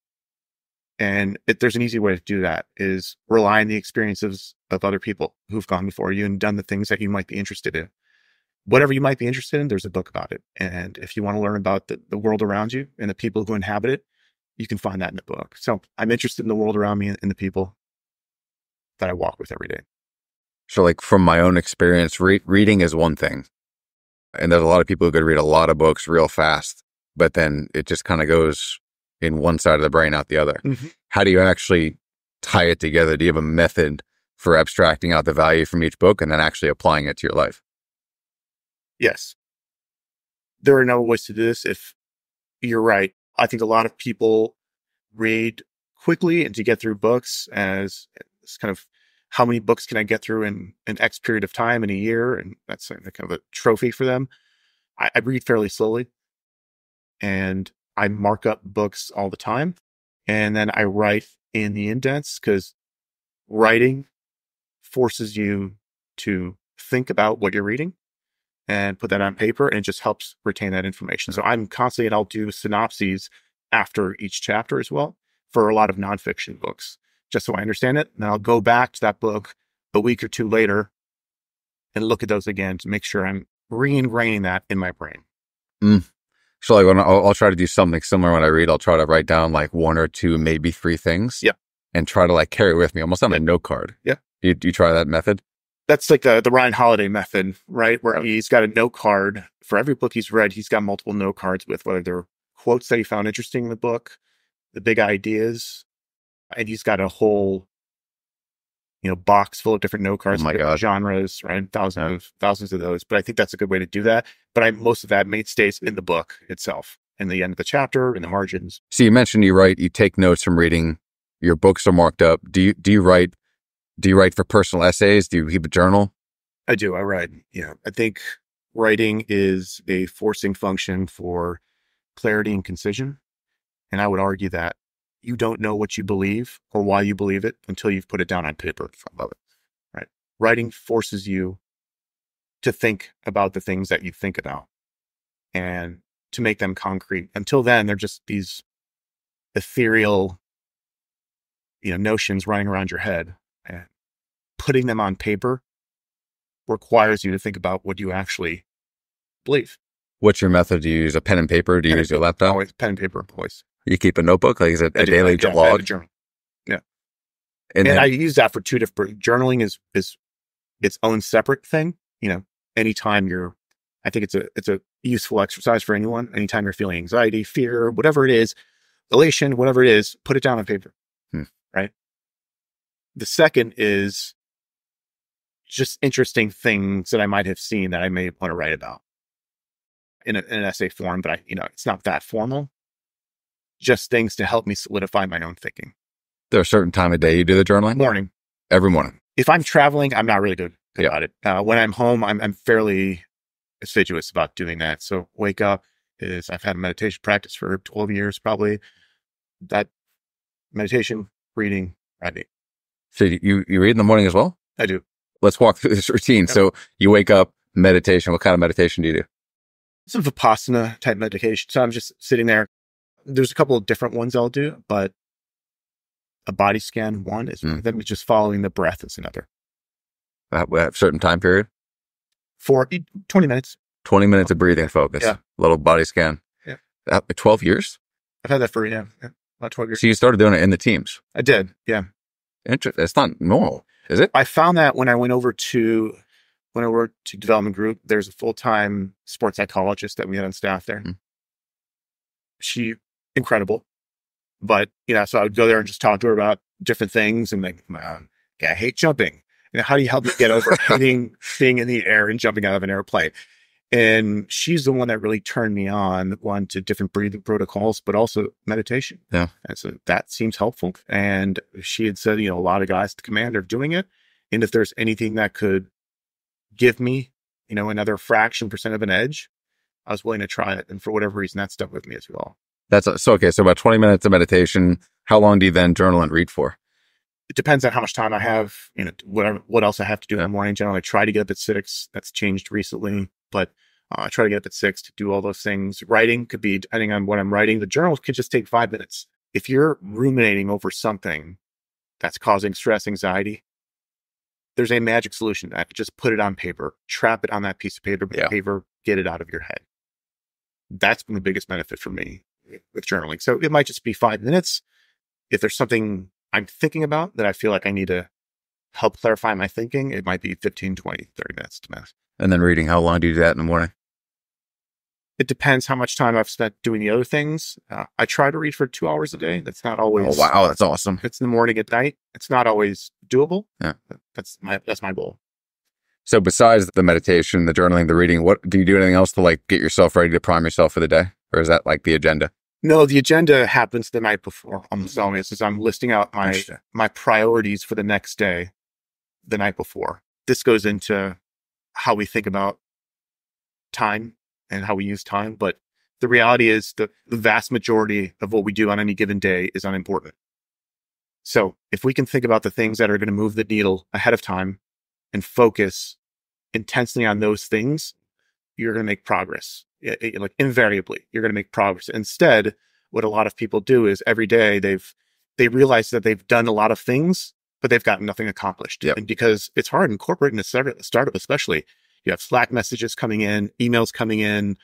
B: And it, there's an easy way to do that is rely on the experiences of other people who've gone before you and done the things that you might be interested in. Whatever you might be interested in, there's a book about it. And if you want to learn about the, the world around you and the people who inhabit it, you can find that in the book. So I'm interested in the world around me and the people that I walk with every day.
A: So, like from my own experience, re- reading is one thing. And there's a lot of people who could read a lot of books real fast, but then it just kind of goes in one side of the brain, out the other.
B: Mm-hmm.
A: How do you actually tie it together? Do you have a method for abstracting out the value from each book and then actually applying it to your life?
B: Yes. There are no ways to do this. If you're right, I think a lot of people read quickly and to get through books as it's kind of how many books can I get through in an X period of time in a year? And that's kind of a trophy for them. I, I read fairly slowly and I mark up books all the time. And then I write in the indents because writing forces you to think about what you're reading and put that on paper and it just helps retain that information. So I'm constantly, and I'll do synopses after each chapter as well for a lot of nonfiction books, just so I understand it. And I'll go back to that book a week or two later and look at those again to make sure I'm re-ingraining that in my brain.
A: Mm. So like when I'll, I'll, try to do something similar when I read, I'll try to write down like one or two, maybe three things.
B: Yeah.
A: And try to like carry it with me almost on a note card.
B: Yeah.
A: You, you try that method?
B: That's like the, the Ryan Holiday method, right? Where he's got a note card for every book he's read. He's got multiple note cards with whether they're quotes that he found interesting in the book, the big ideas, and he's got a whole you know, box full of different note cards,
A: oh
B: genres, right? Thousands of thousands of those. But I think that's a good way to do that. But I most of that made stays in the book itself, in the end of the chapter, in the margins.
A: So you mentioned you write, you take notes from reading. Your books are marked up. Do you do you write? Do you write for personal essays? Do you keep a journal?
B: I do. I write. Yeah, I think writing is a forcing function for clarity and concision, and I would argue that you don't know what you believe or why you believe it until you've put it down on paper. I love it. Right. Writing forces you to think about the things that you think about and to make them concrete. Until then, they're just these ethereal, you know, notions running around your head and putting them on paper requires you to think about what you actually believe.
A: What's your method? Do you use a pen and paper? Do you
B: pen
A: use your laptop?
B: Always pen and paper, always.
A: You keep a notebook? Like is it a
B: do,
A: daily
B: yeah, I
A: log?
B: a journal. Yeah.
A: And,
B: And,
A: then,
B: I use that for two different journaling is is its own separate thing. You know, anytime you're I think it's a it's a useful exercise for anyone. Anytime you're feeling anxiety, fear, whatever it is, elation, whatever it is, put it down on paper.
A: Hmm.
B: Right. The second is just interesting things that I might have seen that I may want to write about in, a, in an essay form, but I, you know, it's not that formal. Just things to help me solidify my own thinking.
A: there a certain time of day you do the journaling?
B: Morning.
A: Every morning.
B: if I'm traveling, I'm not really good about it. Uh, when I'm home, I'm, I'm fairly assiduous about doing that. So wake up is I've had a meditation practice for 12 years, probably that meditation, reading, writing.
A: So you, you read in the morning as well?
B: I do.
A: Let's walk through this *laughs* routine. So you wake up, meditation. What kind of meditation do you do?
B: Some Vipassana type meditation. So I'm just sitting there. There's a couple of different ones I'll do, but a body scan one is
A: Mm.
B: then just following the breath is another.
A: At a certain time period?
B: For e- 20 minutes.
A: 20 minutes of breathing focus.
B: Yeah.
A: Little body scan.
B: Yeah.
A: Uh, 12 years?
B: I've had that for, yeah, yeah about 12 years.
A: So you started doing it in the teams.
B: I did. Yeah.
A: Interesting. It's not normal. Is it?
B: I found that when I went over to when I worked to development group, there's a full time sports psychologist that we had on staff there.
A: Mm.
B: She incredible, but you know, so I would go there and just talk to her about different things and like, um, yeah, I hate jumping. You know, how do you help me get over *laughs* hating being in the air and jumping out of an airplane? And she's the one that really turned me on, one to different breathing protocols, but also meditation.
A: Yeah.
B: And so that seems helpful. And she had said, you know, a lot of guys at the command are doing it. And if there's anything that could give me, you know, another fraction percent of an edge, I was willing to try it. And for whatever reason, that stuck with me as well.
A: That's a, so okay. So about 20 minutes of meditation. How long do you then journal and read for?
B: It depends on how much time I have, you know, whatever, what else I have to do in the morning. Generally, I try to get up at six. That's changed recently, but uh, I try to get up at six to do all those things. Writing could be, depending on what I'm writing, the journal could just take five minutes. If you're ruminating over something that's causing stress, anxiety, there's a magic solution to that. Just put it on paper, trap it on that piece of paper,
A: Yeah.
B: paper, get it out of your head. That's been the biggest benefit for me with journaling. So it might just be five minutes. If there's something I'm thinking about that I feel like I need to help clarify my thinking, it might be 15, 20, 30 minutes to max.
A: And then reading. How long do you do that in the morning?
B: It depends how much time I've spent doing the other things. Uh, I try to read for two hours a day. That's not always.
A: Oh wow, that's awesome.
B: It's in the morning at night, it's not always doable.
A: Yeah.
B: That's my that's my goal.
A: So besides the meditation, the journaling, the reading, what do you do anything else to like get yourself ready to prime yourself for the day? Or is that like the agenda?
B: No, the agenda happens the night before. Almost always, as I'm listing out my my priorities for the next day, the night before. This goes into how we think about time and how we use time. But the reality is the, the vast majority of what we do on any given day is unimportant. So if we can think about the things that are going to move the needle ahead of time and focus intensely on those things, you're going to make progress. It- it- like invariably, you're going to make progress. Instead, what a lot of people do is every day they've they realize that they've done a lot of things, but they've gotten nothing accomplished.
A: Yep.
B: And because it's hard in corporate and a startup, especially, you have Slack messages coming in, emails coming in.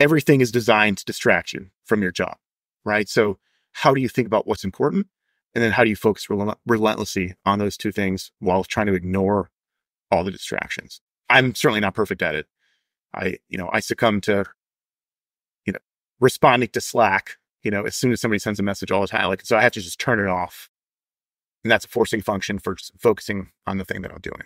B: Everything is designed to distract you from your job, right? So how do you think about what's important? And then how do you focus rel- relentlessly on those two things while trying to ignore all the distractions? I'm certainly not perfect at it. I, you know, I succumb to, you know, responding to Slack, you know, as soon as somebody sends a message all the time. Like, so I have to just turn it off. And that's a forcing function for focusing on the thing that I'm doing.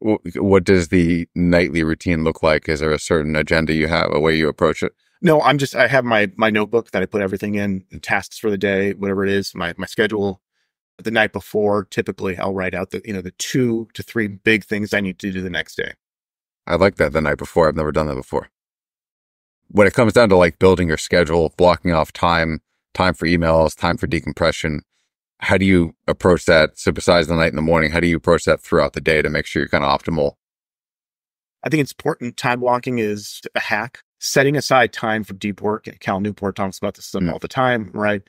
A: What does the nightly routine look like? Is there a certain agenda you have, a way you approach it?
B: No, I'm just, I have my, my notebook that I put everything in, and tasks for the day, whatever it is, my, my schedule. The night before, typically I'll write out the, you know, the two to three big things I need to do the next day.
A: I like that the night before. I've never done that before. When it comes down to like building your schedule, blocking off time, time for emails, time for decompression, how do you approach that? So besides the night and the morning, how do you approach that throughout the day to make sure you're kind of optimal?
B: I think it's important. Time blocking is a hack. Setting aside time for deep work. Cal Newport talks about this
A: Mm.
B: all the time, right?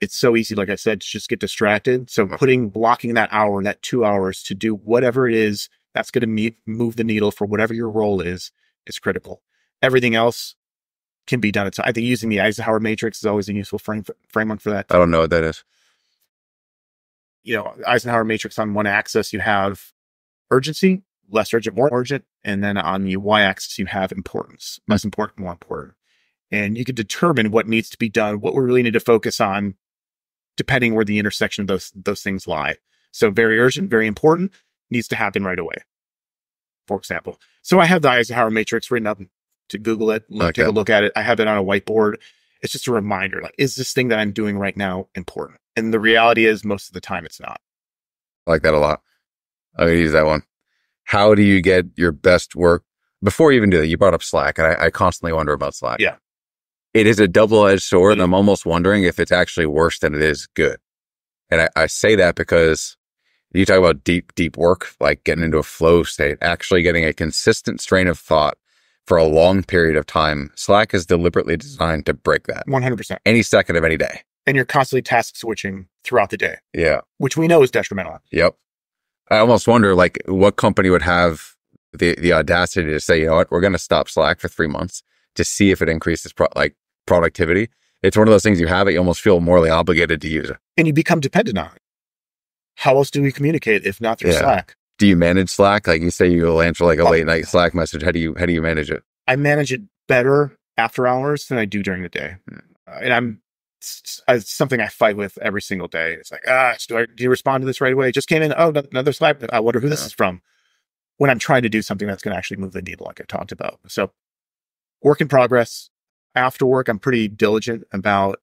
B: It's so easy, like I said, to just get distracted. So putting, blocking that hour, that two hours to do whatever it is that's going to meet, move the needle for whatever your role is, is critical. Everything else can be done. It's, I think using the Eisenhower matrix is always a useful frame, framework for that.
A: I don't know what that is.
B: you know, Eisenhower matrix on one axis, you have urgency, less urgent, more urgent. And then on the y axis, you have importance, less important, more important. And you can determine what needs to be done, what we really need to focus on, depending where the intersection of those, those things lie. So very urgent, very important, needs to happen right away. For example. So I have the Eisenhower matrix written up to Google it, look, take a look at it. I have it on a whiteboard. It's just a reminder, like, is this thing that I'm doing right now important? And the reality is most of the time it's not.
A: I like that a lot. I'm gonna use that one. How do you get your best work? Before you even do that, you brought up Slack, and I, I constantly wonder about Slack.
B: Yeah.
A: It is a double edged sword, and
B: Mhm.
A: I'm almost wondering if it's actually worse than it is good. And I, I say that because you talk about deep, deep work, like getting into a flow state, actually getting a consistent strain of thought for a long period of time. Slack is deliberately designed to break that
B: 100%.
A: any second of any day.
B: And you're constantly task switching throughout the day,
A: Yeah.
B: which we know is detrimental.
A: Yep. I almost wonder like what company would have the the audacity to say, you know what, we're going to stop Slack for three months to see if it increases pro- like productivity. It's one of those things you have it, you almost feel morally obligated to use it.
B: And you become dependent on it. How else do we communicate if not through
A: Yeah.
B: Slack?
A: Do you manage Slack? Like you say, you'll answer like a late night Slack message. How do you how do you manage it?
B: I manage it better after hours than I do during the day.
A: Yeah.
B: Uh, and I'm it's, it's something I fight with every single day. It's like, ah, do, I, do you respond to this right away? It just came in. Oh, another Slack. I wonder who this
A: Yeah.
B: is from. When I'm trying to do something that's going to actually move the needle, like I talked about. So, work in progress. After work, I'm pretty diligent about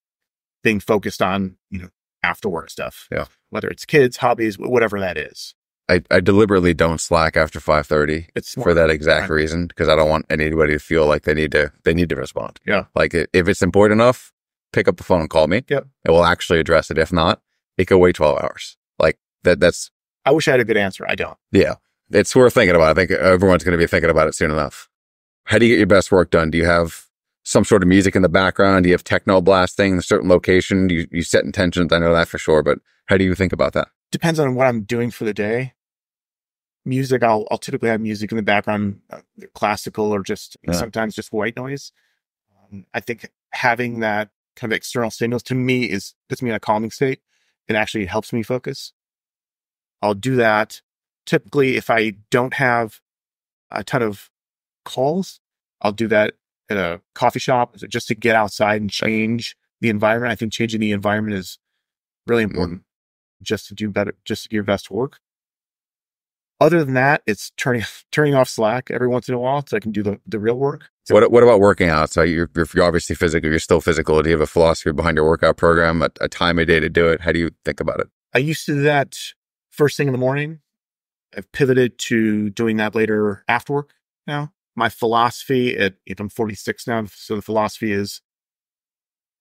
B: being focused on you know after work stuff.
A: Yeah.
B: Whether it's kids, hobbies, whatever that is.
A: I, I deliberately don't Slack after five thirty
B: It's
A: for that exact
B: Right.
A: reason because I don't want anybody to feel like they need to they need to respond.
B: Yeah.
A: Like if it's important enough, pick up the phone and call me.
B: Yep.
A: And we'll actually address it. If not, it could wait twelve hours. Like that. That's
B: I wish I had a good answer. I don't.
A: yeah. It's worth thinking about. I think everyone's going to be thinking about it soon enough. How do you get your best work done? Do you have some sort of music in the background? Do you have techno blasting in a certain location? Do you, you set intentions? I know that for sure, but how do you think about that?
B: depends on what I'm doing for the day. Music, I'll I'll typically have music in the background, uh, classical or just
A: Yeah.
B: sometimes just white noise. Um, I think having that kind of external stimulus to me is puts me in a calming state. It actually helps me focus. I'll do that. Typically, if I don't have a ton of calls, I'll do that at a coffee shop just to get outside and change the environment. I think changing the environment is really important just to do better, just to do your best work. Other than that, it's turning *laughs* turning off Slack every once in a while so I can do the, the real work. So
A: What What about working out? So you're, you're obviously physical. You're still physical. Do you have a philosophy behind your workout program? A, a time a day to do it? How do you think about it?
B: I used to do that first thing in the morning. I've pivoted to doing that later after work now. My philosophy at if I'm 46 now, so the philosophy is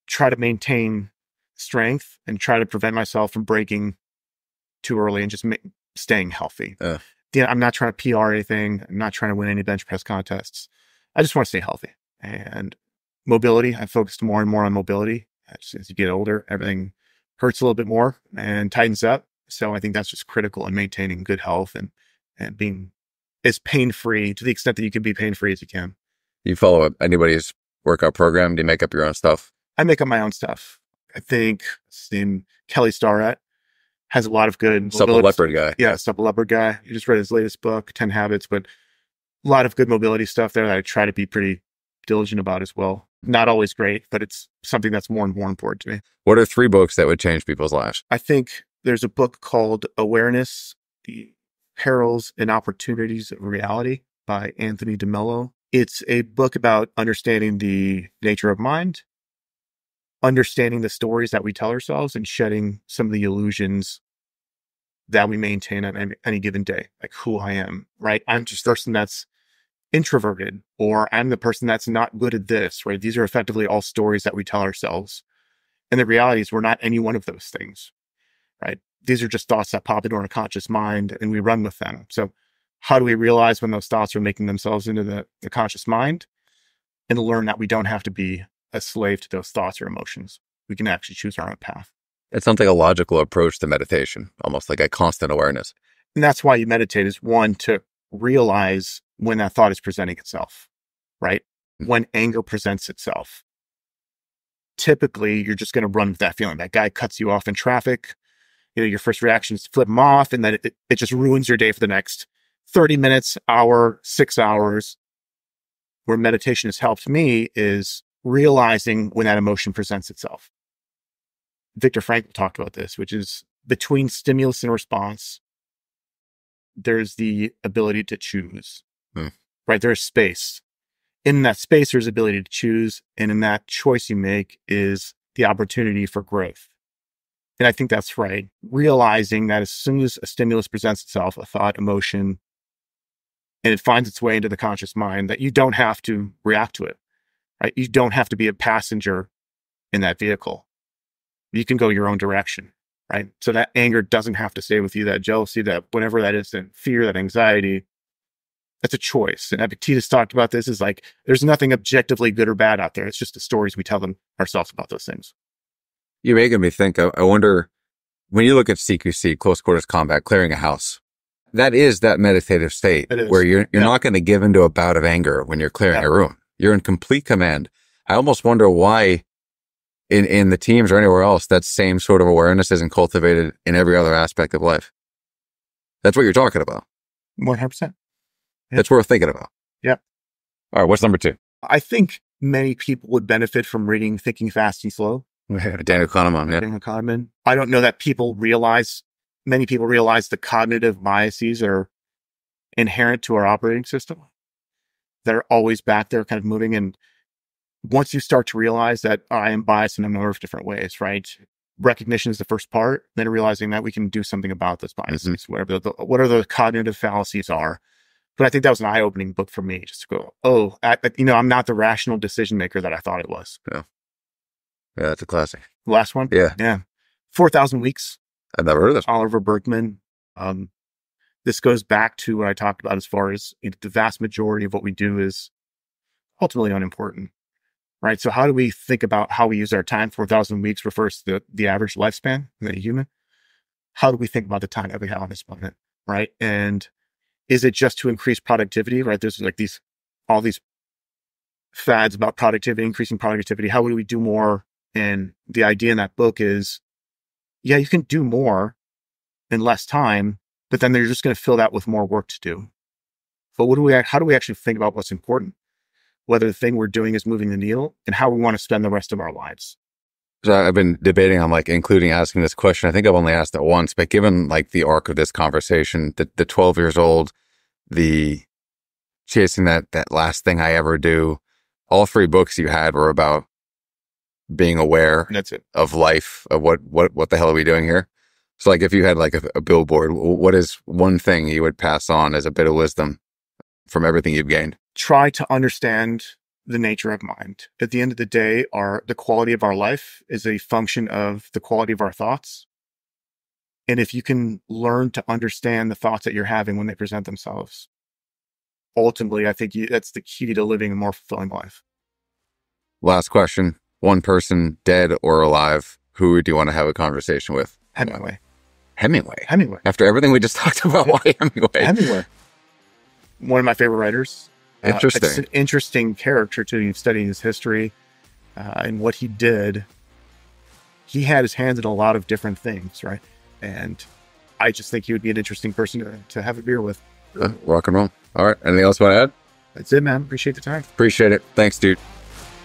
B: try to maintain strength and try to prevent myself from breaking too early and just ma- staying healthy.
A: Yeah.
B: Yeah, I'm not trying to PR anything. I'm not trying to win any bench press contests. I just want to stay healthy and mobility. I focused more and more on mobility. As, as you get older, everything hurts a little bit more and tightens up. So I think that's just critical in maintaining good health and and being as pain free to the extent that you can be pain free as you can.
A: You follow up anybody's workout program? Do you make up your own stuff?
B: I make up my own stuff. I think his name mm, Kelly Starrett has a lot of good
A: Supple leopard guy.
B: Yeah, supple leopard guy. You just read his latest book, Ten Habits, but a lot of good mobility stuff there that I try to be pretty diligent about as well. Not always great, but it's something that's more and more important to me.
A: What are three books that would change people's lives?
B: I think there's a book called Awareness, the Perils and Opportunities of Reality by Anthony DeMello. It's a book about understanding the nature of mind, understanding the stories that we tell ourselves, and shedding some of the illusions that we maintain on any, given day, like who I am, right? I'm just the person that's introverted, or I'm the person that's not good at this, right? These are effectively all stories that we tell ourselves. And the reality is, we're not any one of those things right? These are just thoughts that pop into our conscious mind and we run with them. So, how do we realize when those thoughts are making themselves into the, the conscious mind and learn that we don't have to be a slave to those thoughts or emotions? We can actually choose our own path.
A: It sounds like a logical approach to meditation, almost like a constant awareness.
B: And that's why you meditate is one to realize when that thought is presenting itself, right? Hmm. When anger presents itself. Typically, you're just going to run with that feeling. That guy cuts you off in traffic. You know, your first reaction is to flip him off, and then it, it just ruins your day for the next 30 minutes, hour, six hours. Where meditation has helped me is realizing when that emotion presents itself. Viktor Frankl talked about this, which is between stimulus and response, there's the ability to choose,
A: Hmm.
B: right? There's space. In that space, there's ability to choose. And in that choice you make is the opportunity for growth. And I think that's right. Realizing that as soon as a stimulus presents itself, a thought, emotion, and it finds its way into the conscious mind, that you don't have to react to it, right? You don't have to be a passenger in that vehicle. You can go your own direction right? So that anger doesn't have to stay with you, that jealousy, that whatever that is, that fear, that anxiety, that's a choice. And Epictetus talked about this is like, there's nothing objectively good or bad out there. It's just the stories we tell them ourselves about those things.
A: You're making me think. I, I wonder when you look at CQC, close quarters combat, clearing a house. That is that meditative state where you're you're
B: Yeah.
A: not going to give into a bout of anger when you're clearing
B: Yeah.
A: a room. You're in complete command. I almost wonder why in, in the teams or anywhere else, that same sort of awareness isn't cultivated in every other aspect of life. That's what you're talking about.
B: 100%. Yeah.
A: That's worth thinking about.
B: Yep.
A: All right. What's number two?
B: I think many people would benefit from reading Thinking Fast and Slow.
A: Daniel Kahneman. Yeah.
B: Daniel Kahneman. I don't know that people realize, many people realize the cognitive biases are inherent to our operating system. They're always back there kind of moving. And once you start to realize that I am biased in a number of different ways, right? Recognition is the first part, then realizing that we can do something about those biases, mm-hmm. whatever the, whatever the cognitive fallacies are. But I think that was an eye opening book for me just to go, oh, I, you know, I'm not the rational decision maker that I thought it was.
A: Yeah. Yeah, that's a classic.
B: last one?
A: Yeah.
B: Yeah. 4,000 Weeks.
A: I've never heard of this.
B: Oliver Burkeman. Um, this goes back to what I talked about as far as you know, the vast majority of what we do is ultimately unimportant right? So how do we think about how we use our time? 4,000 weeks refers to the, the average lifespan of a human. How do we think about the time that we have on this planet, right? And is it just to increase productivity, right? There's like these, all these fads about productivity, increasing productivity. How would we do more? And the idea in that book is, yeah, you can do more in less time, but then they're just going to fill that with more work to do. But what do we, how do we actually think about what's important? whether the thing we're doing is moving the needle and how we want to spend the rest of our lives.
A: So I've been debating on like including asking this question. I think I've only asked it once, but given like the arc of this conversation, the, the 12 years old, the chasing that, that last thing I ever do, all three books you had were about being aware
B: That's it.
A: of life, of what, what, what the hell are we doing here? So like if you had like a, a billboard, what is one thing you would pass on as a bit of wisdom from everything you've gained?
B: try to understand the nature of mind. At the end of the day, our the quality of our life is a function of the quality of our thoughts. And if you can learn to understand the thoughts that you're having when they present themselves, ultimately, I think you, that's the key to living a more fulfilling life.
A: Last question: One person, dead or alive, who do you want to have a conversation with?
B: Hemingway.
A: Hemingway.
B: Hemingway.
A: After everything we just *laughs* talked about, why *laughs* Hemingway?
B: Hemingway. One of my favorite writers.
A: Interesting. Uh,
B: it's an interesting character to studying his history uh, and what he did. He had his hands in a lot of different things, right? And I just think he would be an interesting person to, to have a beer with.
A: Uh, rock and roll. All right. Anything else you want to add?
B: That's it, man. Appreciate the time.
A: Appreciate it. Thanks, dude.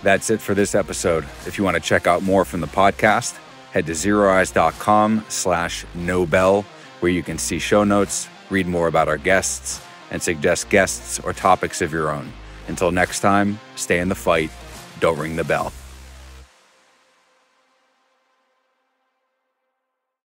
A: That's it for this episode. If you want to check out more from the podcast, head to zeroeyes.com slash nobel, where you can see show notes, read more about our guests, and suggest guests or topics of your own. Until next time, stay in the fight. Don't ring the bell.